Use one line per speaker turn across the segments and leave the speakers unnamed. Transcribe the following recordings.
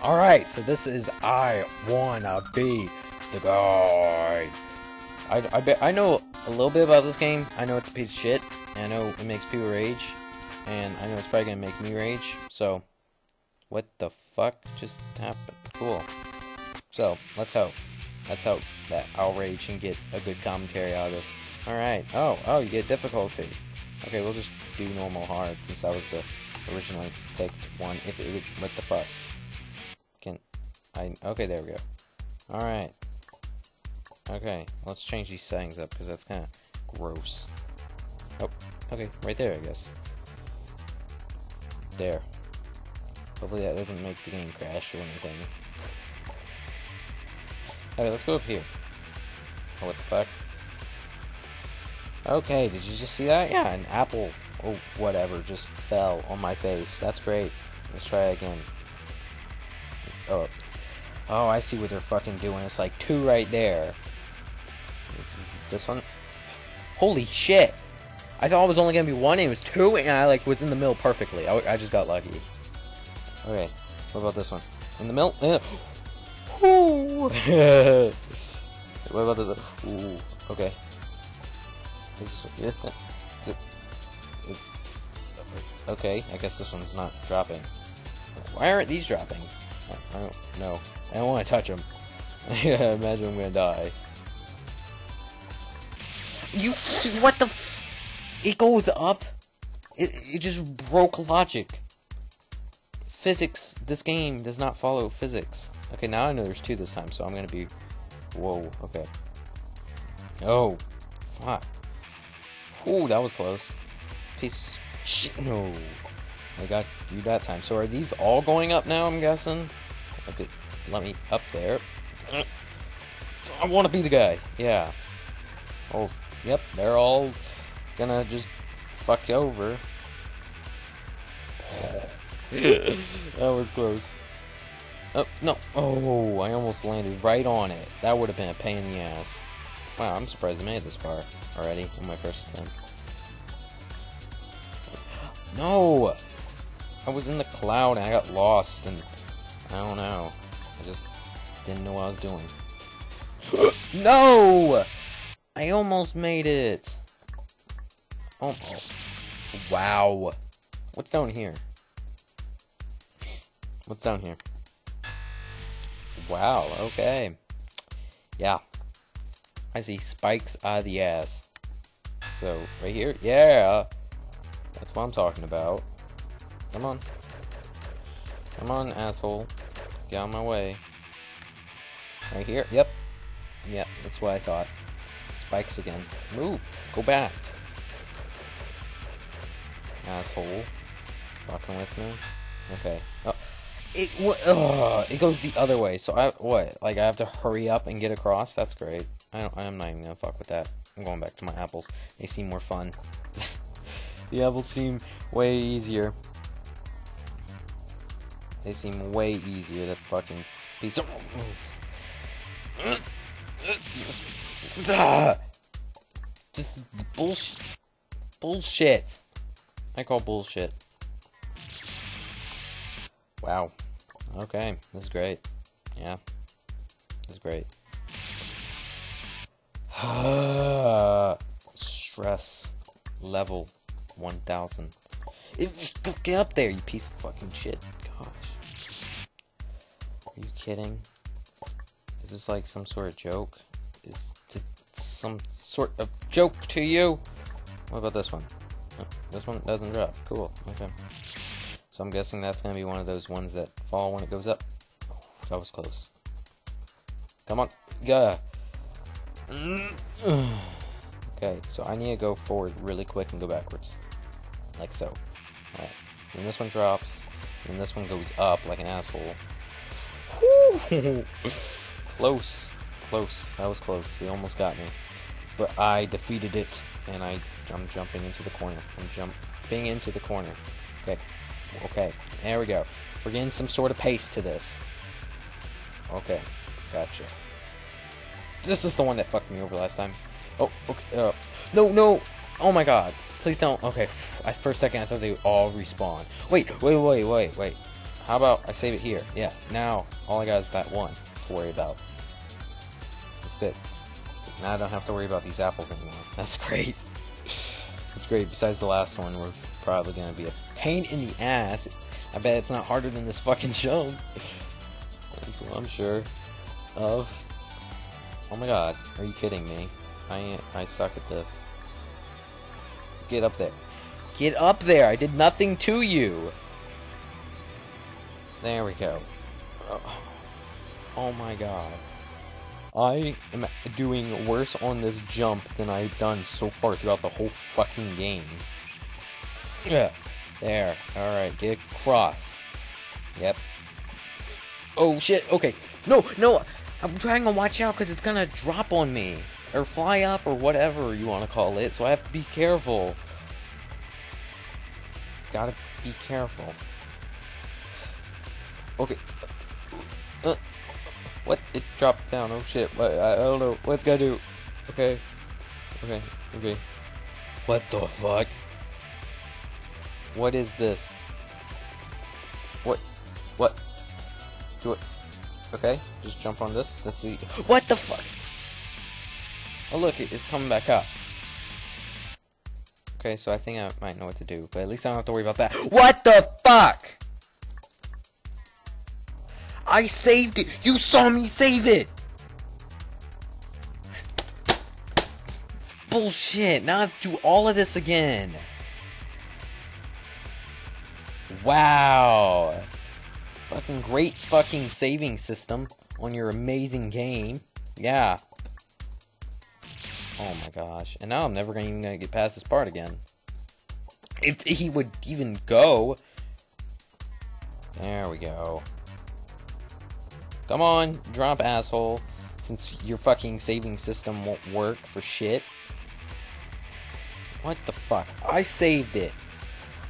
Alright, so this is I Wanna Be the Guy. I, I, bet, I know a little bit about this game. I know it's a piece of shit. And I know it makes people rage. And I know it's probably gonna make me rage. So, what the fuck just happened? Cool. So, let's hope. Let's hope that I'll rage and get a good commentary out of this. Alright. Oh, oh, you get difficulty. Okay, we'll just do normal hard since that was the originally picked one. If it would, what the fuck? I? Okay, there we go. All right. Okay, let's change these settings up because that's kind of gross. Oh, okay, right there, I guess. There. Hopefully that doesn't make the game crash or anything. Okay, let's go up here. Oh, what the fuck? Okay, did you just see that? Yeah, an apple or whatever just fell on my face. That's great. Let's try again. Oh. Oh, I see what they're fucking doing. It's like two right there. This is this one. Holy shit! I thought it was only gonna be one, it was two, and I like was in the middle perfectly. I, I just got lucky. Okay, what about this one? In the middle? Eh. what about this one? Ooh, okay. This. Okay, I guess this one's not dropping. Why aren't these dropping? I don't know. I don't want to touch him. I imagine I'm gonna die. You, what the? it goes up. It it just broke logic. Physics. This game does not follow physics. Okay, now I know there's two this time, so I'm gonna be. Whoa. Okay. Oh, fuck. Ooh, that was close. Piece. Shit. No. I got you that time. So are these all going up now, I'm guessing? Okay, let me up there. I want to be the guy. Yeah. Oh, yep, they're all gonna just fuck over. that was close. Oh, no. Oh, I almost landed right on it. That would have been a pain in the ass. Wow, I'm surprised I made it this far already on my first attempt. No! I was in the cloud and I got lost and I don't know. I just didn't know what I was doing. no! I almost made it. Oh, oh. Wow. What's down here? What's down here? Wow, okay. Yeah. I see spikes out of the ass. So, right here? Yeah! That's what I'm talking about. Come on. Come on, asshole. Get on my way. Right here? Yep. Yep, that's what I thought. Spikes again. Move! Go back! Asshole. Fucking with me? Okay. Oh. It, what, ugh, it goes the other way, so I, what, like I have to hurry up and get across? That's great. I don't, I'm not even gonna fuck with that. I'm going back to my apples. They seem more fun. the apples seem way easier. They seem way easier. That fucking piece of. This is bullshit. Bullshit. I call bullshit. Wow. Okay, this is great. Yeah, this is great. Stress level 1000. It, get up there, you piece of fucking shit. Gosh. Kidding? Is this like some sort of joke? Is this some sort of joke to you? What about this one? Oh, this one doesn't drop. Cool. Okay. So I'm guessing that's going to be one of those ones that fall when it goes up. Oh, that was close. Come on. Yeah. Mm. okay, so I need to go forward really quick and go backwards. Like so. Alright. And this one drops. And this one goes up like an asshole. close. Close. That was close. They almost got me. But I defeated it. And I, I'm jumping into the corner. I'm jumping into the corner. Okay. Okay. There we go. We're getting some sort of pace to this. Okay. Gotcha. This is the one that fucked me over last time. Oh, okay. Uh, no, no. Oh my god. Please don't. Okay. I, for a second, I thought they would all respawn. Wait, wait, wait, wait, wait. How about I save it here? Yeah, now all I got is that one to worry about. That's good. Now I don't have to worry about these apples anymore. That's great. That's great. Besides the last one, we're probably gonna be a pain in the ass. I bet it's not harder than this fucking jump. That's what I'm sure of. Oh my god, are you kidding me? I I suck at this. Get up there. Get up there! I did nothing to you! There we go. Oh, oh my god. I am doing worse on this jump than I've done so far throughout the whole fucking game. Yeah. There. Alright, get across. Yep. Oh shit, okay. No, no! I'm trying to watch out because it's gonna drop on me. Or fly up or whatever you want to call it, so I have to be careful. Gotta be careful. Okay. Uh, what? It dropped down. Oh shit. What? I, I don't know. What's gonna do? Okay. Okay. Okay. What the fuck? What is this? What? What? Do it. Okay. Just jump on this. Let's see. What the fuck? Oh look, it's coming back up. Okay, so I think I might know what to do, but at least I don't have to worry about that. What the fuck? I saved it! You saw me save it! It's bullshit. Now I have to do all of this again. Wow. Fucking great fucking saving system on your amazing game. Yeah. Oh my gosh. And now I'm never gonna even gonna get past this part again. If he would even go. There we go. Come on, drop asshole. Since your fucking saving system won't work for shit. What the fuck? I saved it.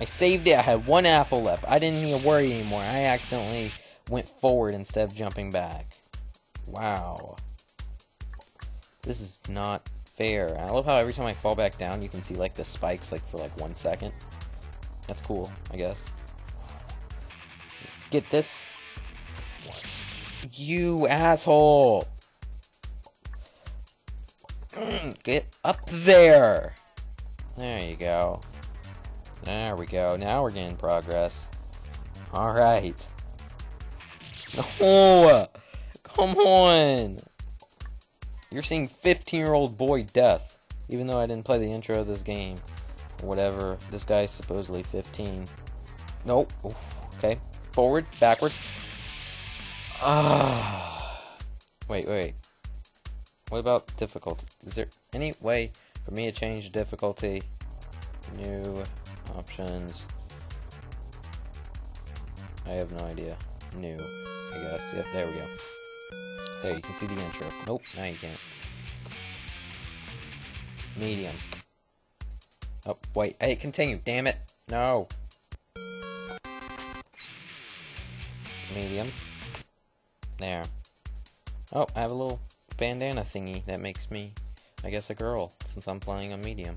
I saved it. I had one apple left. I didn't need to worry anymore. I accidentally went forward instead of jumping back. Wow. This is not fair. I love how every time I fall back down, you can see like the spikes like for like one second. That's cool, I guess. Let's get this. You asshole! Mm, get up there! There you go. There we go. Now we're getting progress. Alright. No! Oh, come on! You're seeing 15 year old boy death. Even though I didn't play the intro of this game. Whatever. This guy's supposedly 15. Nope. Oof. Okay. Forward. Backwards. Ah. wait, wait. What about difficulty? Is there any way for me to change difficulty? New options. I have no idea. New, I guess. Yep, there we go. There, you can see the intro. Nope, now you can't. Medium. Oh, wait. Hey, continue. Damn it. No. Medium. There. Oh, I have a little bandana thingy that makes me, I guess, a girl, since I'm playing a medium.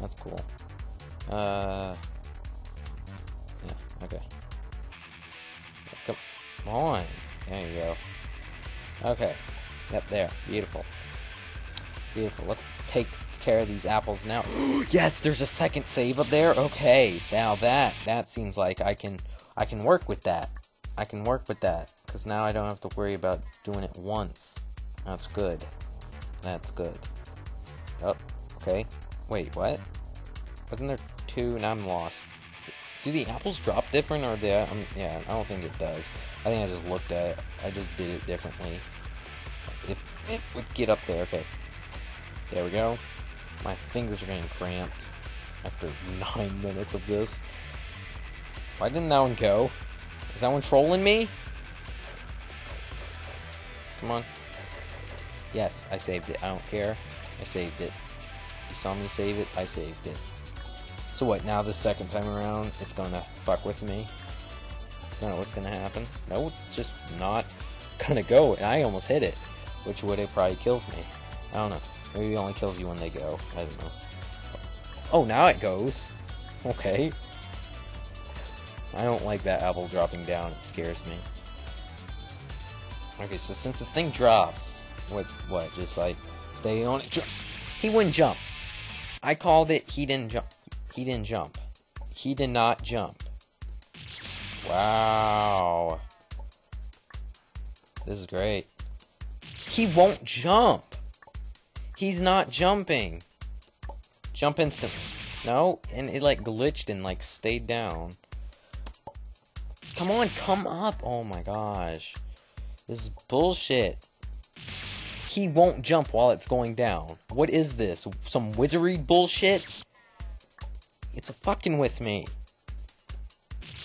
That's cool. Uh... Yeah, okay. Come on. There you go. Okay. Yep, there. Beautiful. Beautiful. Let's take care of these apples now. yes, there's a second save up there. Okay. Now that that seems like I can I can work with that. I can work with that cuz now I don't have to worry about doing it once. That's good. That's good. Oh, okay. Wait, what? Wasn't there two? Now I'm lost. Do the apples drop different or the um, yeah, I don't think it does. I think I just looked at it. I just did it differently. If it would get up there, okay. There we go. My fingers are getting cramped after nine minutes of this. Why didn't that one go? Is that one trolling me? Come on. Yes, I saved it. I don't care. I saved it. You saw me save it, I saved it. So what, now the second time around, it's gonna fuck with me? Is that what's gonna happen? No, it's just not gonna go, and I almost hit it, which would have probably killed me. I don't know. Maybe it only kills you when they go. I don't know. Oh, now it goes. Okay. I don't like that apple dropping down. It scares me. Okay, so since the thing drops, what, what, just like, stay on it, jump. He wouldn't jump. I called it, he didn't jump. He didn't jump. He did not jump. Wow. This is great. He won't jump. He's not jumping. Jump instantly. No, and it like glitched and like stayed down. Come on, come up. Oh my gosh. This is bullshit. He won't jump while it's going down. What is this? Some wizardry bullshit? It's a fucking with me.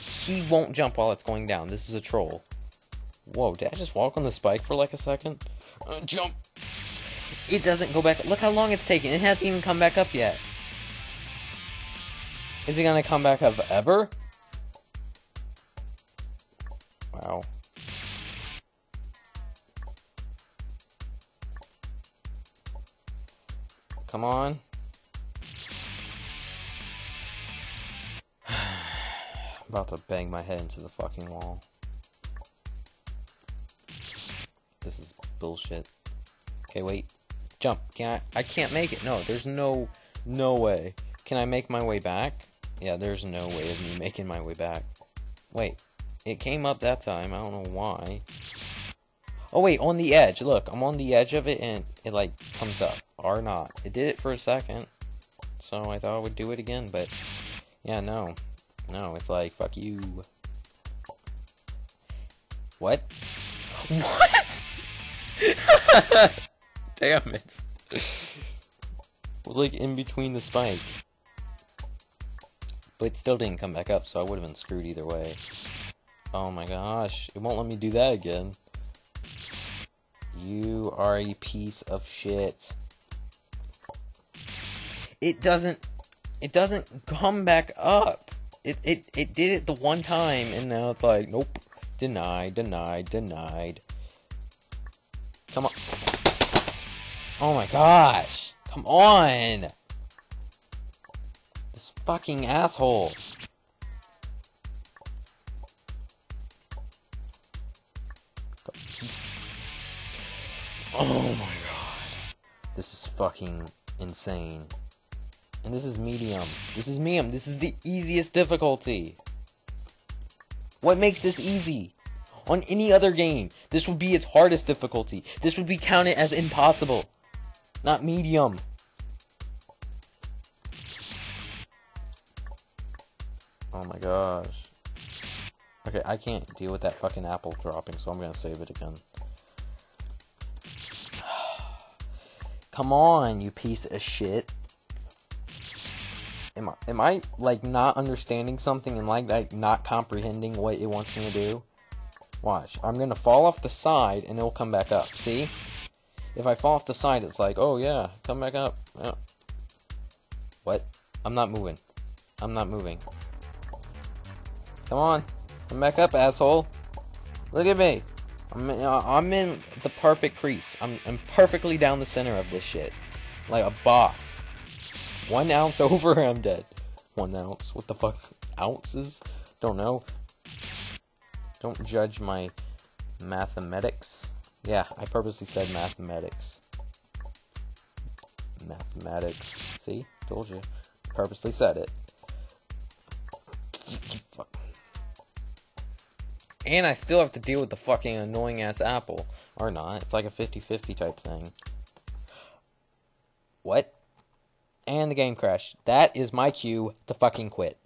He won't jump while it's going down. This is a troll. Whoa, did I just walk on the spike for like a second? Uh, jump! It doesn't go back. Look how long it's taking. It hasn't even come back up yet. Is he gonna come back up ever? Wow. Come on. I'm about to bang my head into the fucking wall. This is bullshit. Okay, wait. Jump. Can I? I can't make it. No, there's no, no way. Can I make my way back? Yeah, there's no way of me making my way back. Wait. It came up that time. I don't know why. Oh, wait. On the edge. Look, I'm on the edge of it, and it, like, comes up. Or not. It did it for a second. So I thought I would do it again, but... Yeah, no. No, it's like, fuck you. What? What? Damn it. it was like in between the spike. But it still didn't come back up, so I would have been screwed either way. Oh my gosh, it won't let me do that again. You are a piece of shit. It doesn't it doesn't come back up. It it it did it the one time and now it's like nope. Denied, denied, denied. Come on. Oh my gosh. Come on. This fucking asshole. Oh my god. This is fucking insane. And this is medium. This is medium. This is the easiest difficulty. What makes this easy? On any other game, this would be its hardest difficulty. This would be counted as impossible. Not medium. Oh my gosh. Okay, I can't deal with that fucking apple dropping, so I'm gonna save it again. Come on, you piece of shit. Am I, am I, like, not understanding something and, like, like, not comprehending what it wants me to do? Watch. I'm gonna fall off the side and it'll come back up. See? If I fall off the side, it's like, oh yeah, come back up. What? I'm not moving. I'm not moving. Come on. Come back up, asshole. Look at me. I'm in, uh, I'm in the perfect crease. I'm, I'm perfectly down the center of this shit. Like a boss. One ounce over, I'm dead. One ounce. What the fuck? Ounces? Don't know. Don't judge my mathematics. Yeah, I purposely said mathematics. Mathematics. See? Told you. Purposely said it. And I still have to deal with the fucking annoying ass apple. Or not. It's like a 50 50 type thing. What? And the game crashed. That is my cue to fucking quit.